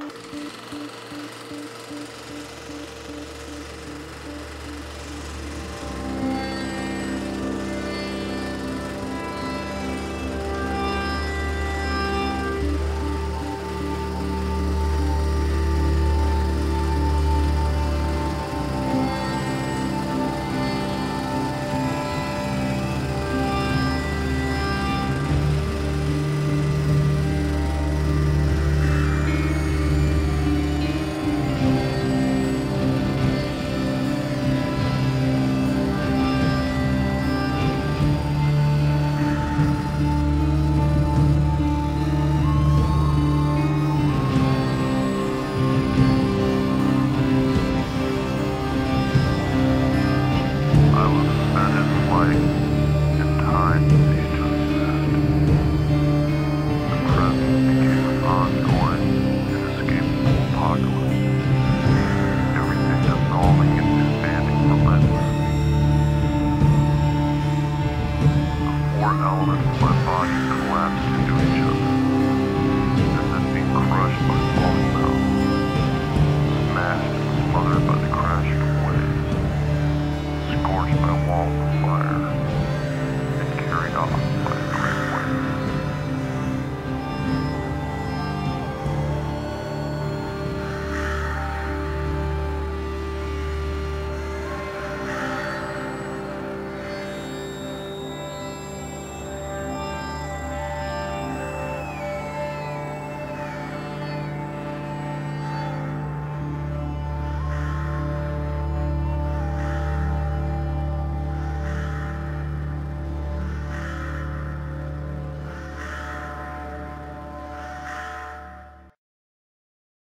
you That is what